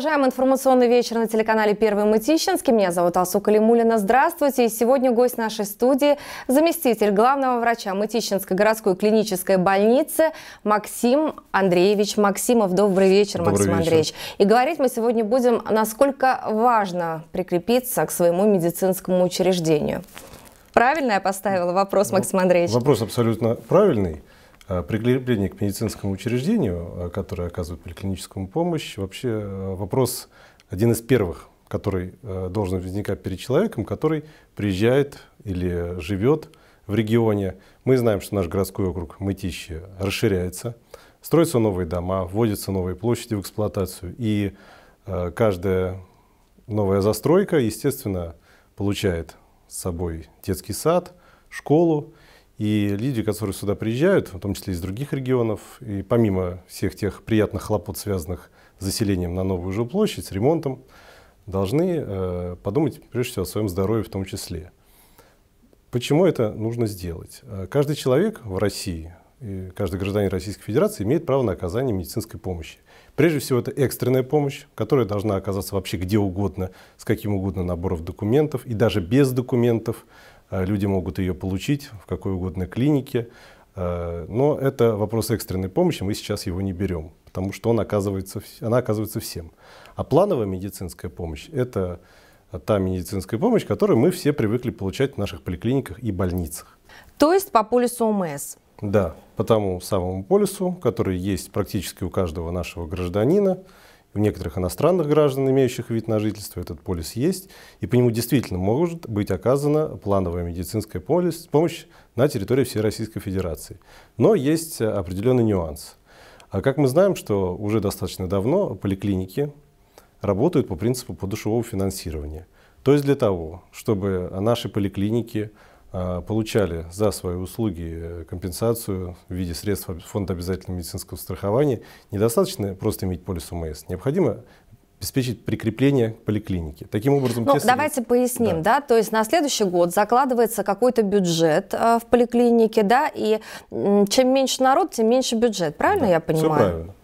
продолжаем информационный вечер на телеканале «Первый Мытищинский». Меня зовут Алсу Калимулина. Здравствуйте. И сегодня гость нашей студии – заместитель главного врача Мытищинской городской клинической больницы Максим Андреевич Максимов. Добрый вечер, Добрый Максим вечер. Андреевич. И говорить мы сегодня будем, насколько важно прикрепиться к своему медицинскому учреждению. Правильно я поставила вопрос, Максим Андреевич? Вопрос абсолютно правильный. А, Прикрепление к медицинскому учреждению, а, которое оказывает поликлиническую помощь, вообще а, вопрос один из первых, который должен возникать перед человеком, который приезжает или живет в регионе. Мы знаем, что наш городской округ Мытищи расширяется, строятся новые дома, вводятся новые площади в эксплуатацию, и каждая новая застройка, естественно, получает с собой детский сад, школу, и люди, которые сюда приезжают, в том числе из других регионов, и помимо всех тех приятных хлопот, связанных с заселением на новую жилплощадь, с ремонтом, должны э, подумать прежде всего о своем здоровье в том числе. Почему это нужно сделать? Э, Каждый человек в России, каждый гражданин Российской Федерации имеет право на оказание медицинской помощи. Прежде всего, это экстренная помощь, которая должна оказаться вообще где угодно, с каким угодно набором документов, и даже без документов люди могут ее получить в какой угодно клинике. Э, Но это вопрос экстренной помощи, мы сейчас его не берем, потому что он оказывается, она оказывается всем. А плановая медицинская помощь – это та медицинская помощь, которую мы все привыкли получать в наших поликлиниках и больницах. То есть по полису ОМС. Да, по тому самому полису, который есть практически у каждого нашего гражданина, у некоторых иностранных граждан, имеющих вид на жительство, этот полис есть, и по нему действительно может быть оказана плановая медицинская полис- помощь на территории всей Российской Федерации. Но есть определенный нюанс. А как мы знаем, что уже достаточно давно поликлиники работают по принципу подушевого финансирования. То есть для того, чтобы наши поликлиники получали за свои услуги э, компенсацию в виде средств фонда обязательного медицинского страхования, недостаточно просто иметь полис ОМС. Необходимо обеспечить прикрепление к поликлинике. Таким образом, Ну, те средства- давайте поясним, Да. да. то есть на следующий год закладывается какой-то бюджет э, в поликлинике, да, и чем меньше народ, тем меньше бюджет, правильно я понимаю? Все правильно.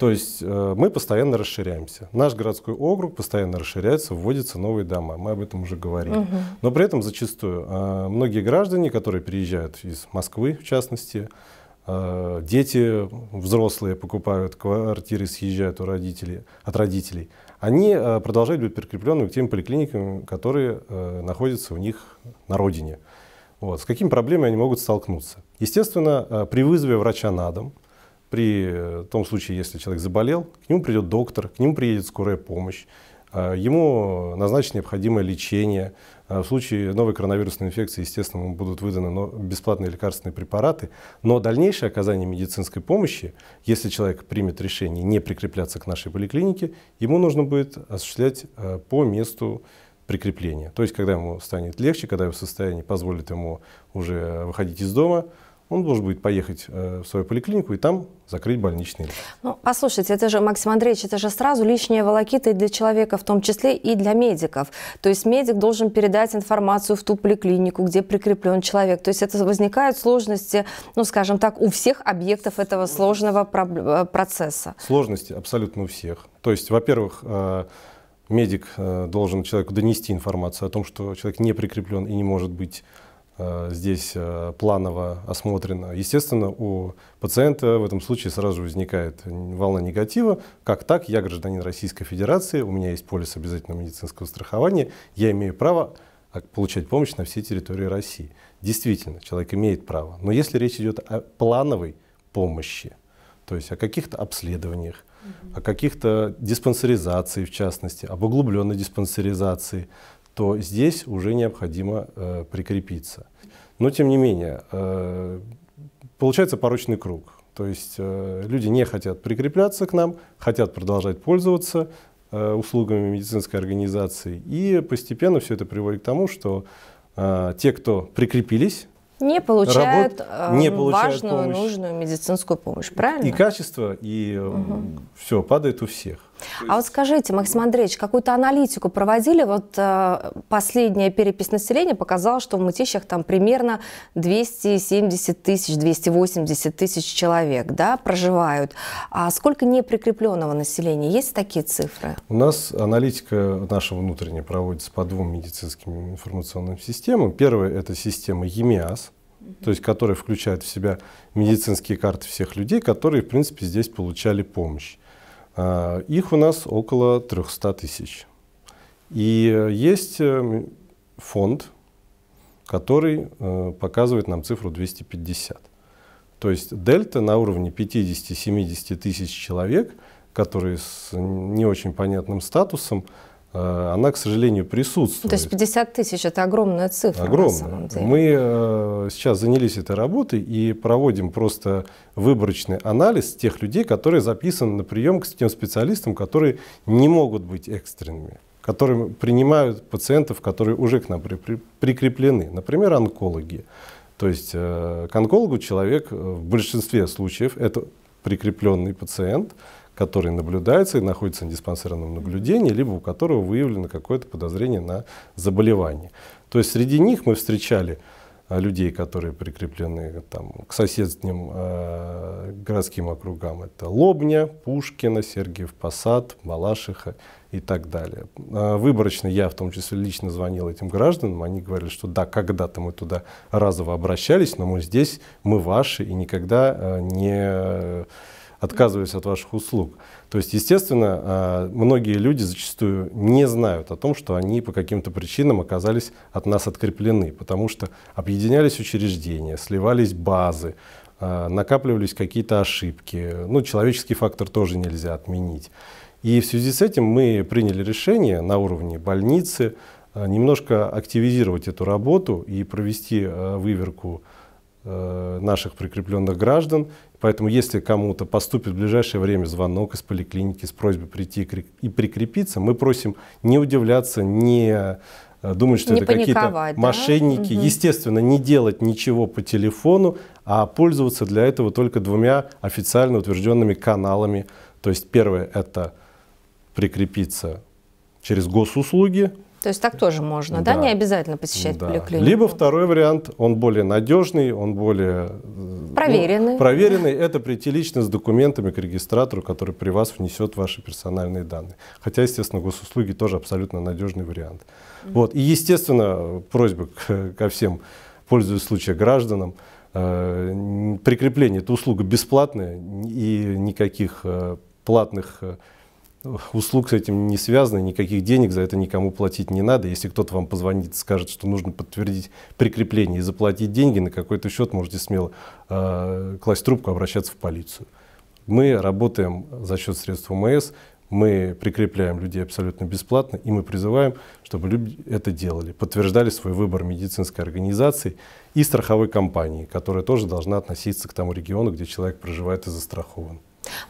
То есть э, мы постоянно расширяемся. Наш городской округ постоянно расширяется, вводятся новые дома. Мы об этом уже говорили. Но при этом зачастую э, многие граждане, которые приезжают из Москвы, в частности, э, дети взрослые покупают квартиры, съезжают у родителей, от родителей, они продолжают быть прикрепленными к тем поликлиникам, которые находятся у них на родине. Вот. С какими проблемами они могут столкнуться? Естественно, при вызове врача на дом, при э, том случае, если человек заболел, к нему придет доктор, к нему приедет скорая помощь, э, ему назначить необходимое лечение. Э, В случае новой коронавирусной инфекции, естественно, ему будут выданы бесплатные лекарственные препараты. Но дальнейшее оказание медицинской помощи, если человек примет решение не прикрепляться к нашей поликлинике, ему нужно будет осуществлять по месту прикрепления. То есть, когда ему станет легче, когда его состояние позволит ему уже выходить из дома, он должен будет поехать э, в свою поликлинику и там закрыть больничный. Ну, послушайте, это же, Максим Андреевич, это же сразу лишняя волокита и для человека, в том числе и для медиков. То есть медик должен передать информацию в ту поликлинику, где прикреплен человек. То есть это возникают сложности, ну, скажем так, у всех объектов этого сложного э, процесса. Сложности абсолютно у всех. То есть, во-первых, э, медик должен человеку донести информацию о том, что человек не прикреплен и не может быть здесь э, планово осмотрен. Естественно, у пациента в этом случае сразу возникает волна негатива. Как так? Я гражданин Российской Федерации, у меня есть полис обязательного медицинского страхования, я имею право а, получать помощь на всей территории России. Действительно, человек имеет право. Но если речь идет о плановой помощи, то есть о каких-то обследованиях, о каких-то диспансеризации, в частности, об углубленной диспансеризации, то здесь уже необходимо э, прикрепиться. Но, тем не менее, э, получается порочный круг. То есть э, люди не хотят прикрепляться к нам, хотят продолжать пользоваться э, услугами медицинской организации, и постепенно все это приводит к тому, что э, те, кто прикрепились, Не получают, Работ- не э, получают важную, помощь. нужную медицинскую помощь, правильно? и качество, и все падает у всех. А вот скажите, Максим Андреевич, какую-то аналитику проводили? Вот э, последняя перепись населения показала, что в Мытищах там примерно 270 тысяч, 280 тысяч человек да, проживают. А сколько неприкрепленного населения? Есть такие цифры? У нас аналитика наша внутренняя проводится по двум медицинским информационным системам. Первая – это система ЕМИАС, то есть которая включает в себя медицинские карты всех людей, которые, в принципе, здесь получали помощь. А, их у нас около 300 тысяч. И есть э, фонд, который э, показывает нам цифру 250. То есть дельта на уровне 50-70 тысяч человек, которые с не очень понятным статусом, Э, она, к сожалению, присутствует. То есть 50 тысяч – это огромная цифра Огромная. На самом деле. Мы э, сейчас занялись этой работой и проводим просто выборочный анализ тех людей, которые записаны на прием к тем специалистам, которые не могут быть экстренными, которые принимают пациентов, которые уже к нам при, при, прикреплены, например, онкологи. То есть э, к онкологу человек э, в большинстве случаев это прикрепленный пациент – который наблюдается и находится на диспансерном наблюдении, либо у которого выявлено какое-то подозрение на заболевание. То есть среди них мы встречали а, людей, которые прикреплены там, к соседним э, городским округам. Это Лобня, Пушкина, Сергиев Посад, Балашиха и так далее. Э, выборочно я в том числе лично звонил этим гражданам. Они говорили, что да, когда-то мы туда разово обращались, но мы здесь, мы ваши и никогда э, не отказываюсь от ваших услуг. То есть, естественно, а, многие люди зачастую не знают о том, что они по каким-то причинам оказались от нас откреплены, потому что объединялись учреждения, сливались базы, а, накапливались какие-то ошибки. Ну, человеческий фактор тоже нельзя отменить. И в связи с этим мы приняли решение на уровне больницы а, немножко активизировать эту работу и провести выверку Э, наших прикрепленных граждан. Поэтому если кому-то поступит в ближайшее время звонок из поликлиники с просьбой прийти и прикрепиться, мы просим не удивляться, не э, думать, что не это какие-то да? мошенники. Угу. Естественно, не делать ничего по телефону, а пользоваться для этого только двумя официально утвержденными каналами. То есть первое – это прикрепиться через госуслуги, то есть так тоже можно, да? да? Не обязательно посещать да. поликлинику. Либо второй вариант, он более надежный, он более... Ну, проверенный. Ну, проверенный, это прийти лично с документами к регистратору, который при вас внесет ваши персональные данные. Хотя, естественно, госуслуги тоже абсолютно надежный вариант. Mm-hmm. Вот. И, естественно, просьба к, ко всем, пользуясь случаем гражданам, э, прикрепление – это услуга бесплатная, и никаких э, платных э, услуг с этим не связано, никаких денег за это никому платить не надо. Если кто-то вам позвонит и скажет, что нужно подтвердить прикрепление и заплатить деньги на какой-то счет, можете смело э, класть трубку, обращаться в полицию. Мы работаем за счет средств ОМС, мы прикрепляем людей абсолютно бесплатно, и мы призываем, чтобы люди это делали, подтверждали свой выбор медицинской организации и страховой компании, которая тоже должна относиться к тому региону, где человек проживает и застрахован.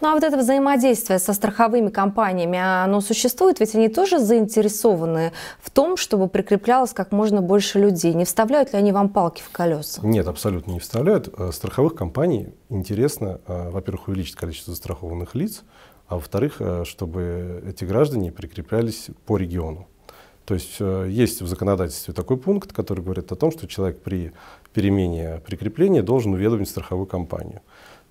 Ну а вот это взаимодействие со страховыми компаниями, оно существует? Ведь они тоже заинтересованы в том, чтобы прикреплялось как можно больше людей. Не вставляют ли они вам палки в колеса? Нет, абсолютно не вставляют. Э, страховых компаний интересно, э, во-первых, увеличить количество застрахованных лиц, а во-вторых, э, чтобы эти граждане прикреплялись по региону. То есть есть в законодательстве такой пункт, который говорит о том, что человек при перемене прикрепления должен уведомить страховую компанию.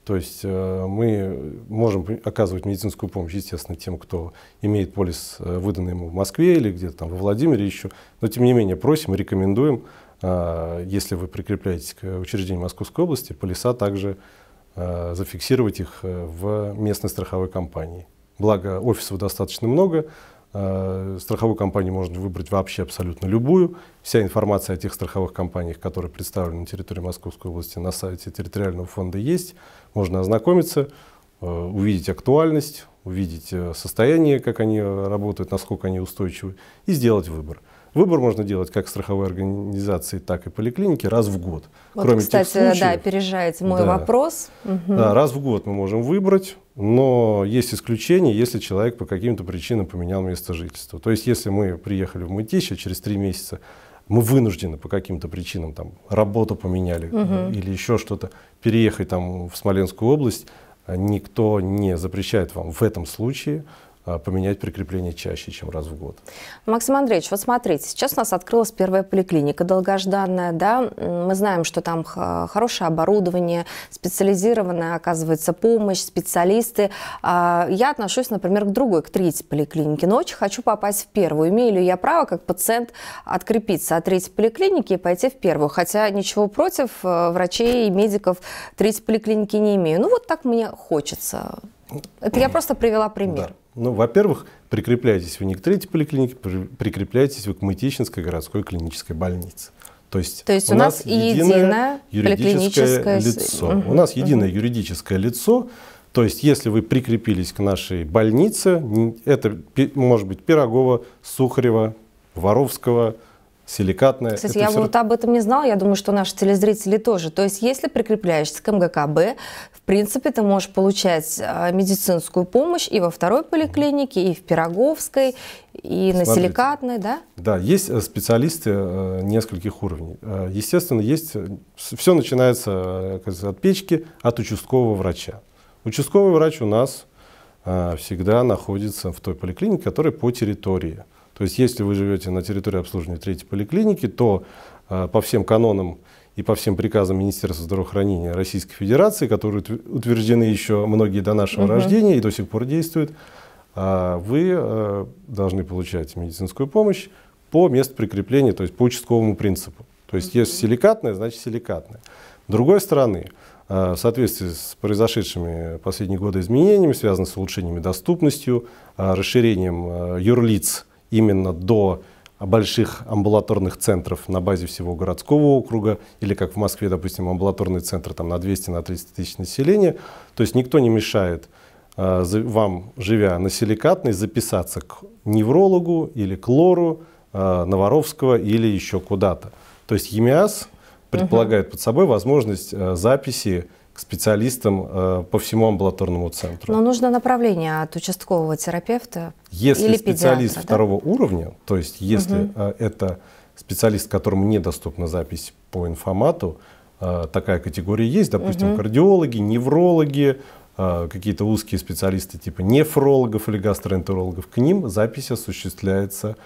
То есть э, мы можем оказывать медицинскую помощь, естественно, тем, кто имеет полис, э, выданный ему в Москве или где-то там во Владимире еще. Но тем не менее просим, рекомендуем, э, если вы прикрепляетесь к учреждению Московской области, полиса также зафиксировать их в местной страховой компании. Благо офисов достаточно много, страховую компанию можно выбрать вообще абсолютно любую. Вся информация о тех страховых компаниях, которые представлены на территории Московской области, на сайте территориального фонда есть можно ознакомиться, э, увидеть актуальность, увидеть э, состояние, как они работают, насколько они устойчивы, и сделать выбор. Выбор можно делать как страховой организации, так и поликлиники раз в год. Вот, Кроме кстати, тех случаев, да, опережаете мой да, вопрос. Угу. Да, раз в год мы можем выбрать, но есть исключение, если человек по каким-то причинам поменял место жительства. То есть, если мы приехали в Мытищи, через три месяца мы вынуждены по каким-то причинам, там, работу поменяли угу. или еще что-то, переехать там в Смоленскую область, никто не запрещает вам в этом случае поменять прикрепление чаще, чем раз в год. Максим Андреевич, вот смотрите, сейчас у нас открылась первая поликлиника долгожданная, да, мы знаем, что там хорошее оборудование, специализированная, оказывается, помощь, специалисты. А, я отношусь, например, к другой, к третьей поликлинике, но очень хочу попасть в первую. Имею ли я право, как пациент, открепиться от третьей поликлиники и пойти в первую? Хотя ничего против э, врачей и медиков третьей поликлиники не имею. Ну вот так мне хочется. Это я просто привела пример. Да. Ну, во-первых, прикрепляйтесь вы не к третьей поликлинике, прикрепляйтесь вы к Мытищинской городской клинической больнице. То есть, То есть у, у нас, нас единое юридическое лицо. Угу, у нас единое угу. юридическое лицо. То есть, если вы прикрепились к нашей больнице, это может быть Пирогова, Сухарева, Воровского, силикатная. Кстати, я все... вот об этом не знала, я думаю, что наши телезрители тоже. То есть, если прикрепляешься к МГКБ, в принципе, ты можешь получать а, медицинскую помощь и во второй поликлинике, и в Пироговской, и Смотрите. на силикатной, да? Да, есть э, специалисты э, нескольких уровней. Э, естественно, есть, все начинается от печки, от участкового врача. Участковый врач у нас всегда находится в той поликлинике, которая по территории. То есть если вы живете на территории обслуживания третьей поликлиники, то э, по всем канонам и по всем приказам Министерства здравоохранения Российской Федерации, которые утверждены еще многие до нашего угу. рождения и до сих пор действуют, э, вы э, должны получать медицинскую помощь по месту прикрепления, то есть по участковому принципу. То есть если силикатная, значит силикатная. С другой стороны, в соответствии с произошедшими последние годы изменениями, связанными с улучшениями доступностью, расширением юрлиц именно до больших амбулаторных центров на базе всего городского округа, или как в Москве, допустим, амбулаторный центр там, на 200-300 на тысяч населения. То есть никто не мешает э, вам, живя на Силикатной, записаться к неврологу или к лору э, Новоровского или еще куда-то. То есть ЕМИАС предполагает угу. под собой возможность э, записи специалистам э, по всему амбулаторному центру. Но нужно направление от участкового терапевта если или специалист педиатра, второго да? уровня, то есть если угу. это специалист, которому недоступна запись по информату, э, такая категория есть, допустим, угу. кардиологи, неврологи, какие-то узкие специалисты типа нефрологов или гастроэнтерологов, к ним запись осуществляется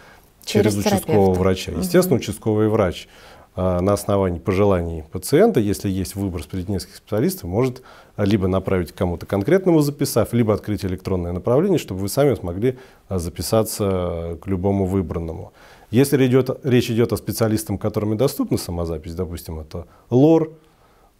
через, через участкового врача. Естественно, угу. участковый врач на основании пожеланий пациента, если есть выбор среди нескольких специалистов, может либо направить кому-то конкретному записав, либо открыть электронное направление, чтобы вы сами смогли а, записаться к любому выбранному. Если идет, речь идет о специалистах, которым доступна самозапись, допустим, это лор,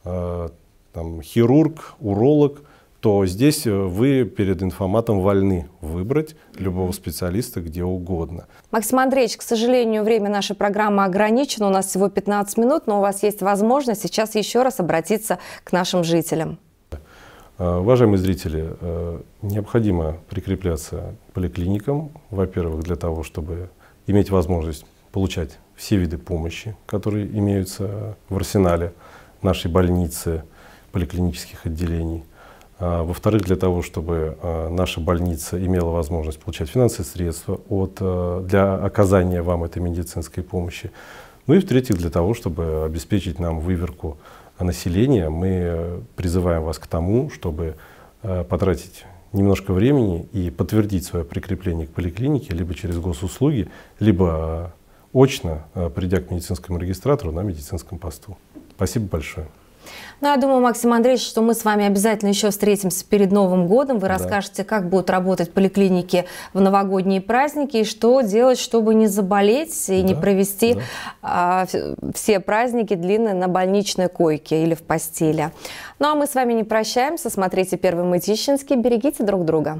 э, там, хирург, уролог – то здесь э, вы перед информатом вольны выбрать любого специалиста где угодно. Максим Андреевич, к сожалению, время нашей программы ограничено, у нас всего 15 минут, но у вас есть возможность сейчас еще раз обратиться к нашим жителям. Э, уважаемые зрители, э, необходимо прикрепляться к поликлиникам, во-первых, для того, чтобы иметь возможность получать все виды помощи, которые имеются в арсенале нашей больницы, поликлинических отделений – во-вторых, для того, чтобы а, наша больница имела возможность получать финансовые средства от, а, для оказания вам этой медицинской помощи. Ну и в-третьих, для того, чтобы обеспечить нам выверку населения, мы призываем вас к тому, чтобы потратить немножко времени и подтвердить свое прикрепление к поликлинике либо через госуслуги, либо очно, придя к медицинскому регистратору на медицинском посту. Спасибо большое. Ну, я думаю, Максим Андреевич, что мы с вами обязательно еще встретимся перед Новым годом. Вы да. расскажете, как будут работать поликлиники в новогодние праздники и что делать, чтобы не заболеть и да. не провести да. а, все праздники длинные на больничной койке или в постели. Ну, а мы с вами не прощаемся. Смотрите «Первый Мытищинский». Берегите друг друга.